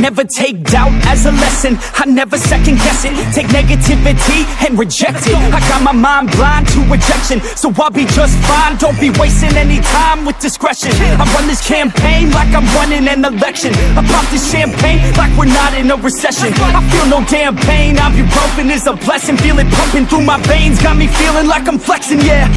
never take doubt as a lesson. I never second guess it. Take negativity and reject it. I got my mind blind to rejection. So I'll be just fine. Don't be wasting any time with discretion. I run this campaign like I'm running an election. I pop this champagne like we're not in a recession. I feel no damn pain. I've Ibuprofen is a blessing. Feel it pumping through my veins. Got me feeling like I'm flexing, yeah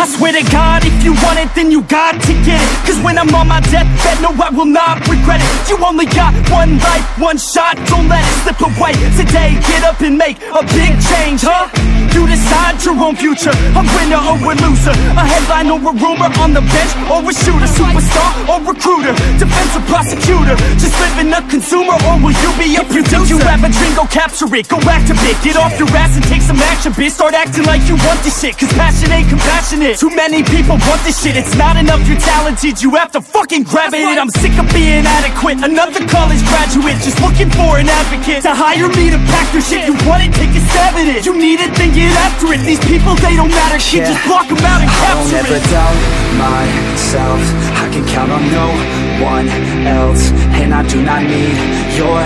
I swear to God, if you want it, then you got to get it. Cause when I'm on my deathbed, no, I will not regret it. You only got one life, one shot, don't let it slip away. Today, get up and make a big change, huh? You decide your own future, a winner or a loser. A headline or a rumor, on the bench or a shooter Superstar or recruiter, defensive prosecutor. Just living a consumer, or will you be a producer? If you have a dream, go capture it, go activate Get off your ass and take some action, bitch. Start acting like you want this shit, cause passion ain't compassionate. Too many people want this shit, it's not enough. You're talented. You have to fucking grab it, I'm sick of being adequate. Another college graduate, just looking for an advocate To hire me to pack your shit, you want it, take a stab at it. You need it, then get after it, these people they don't matter Shit, Yeah. just block them out and I don't capture ever it. doubt myself. I count on no one else. And I do not need your